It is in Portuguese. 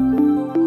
Música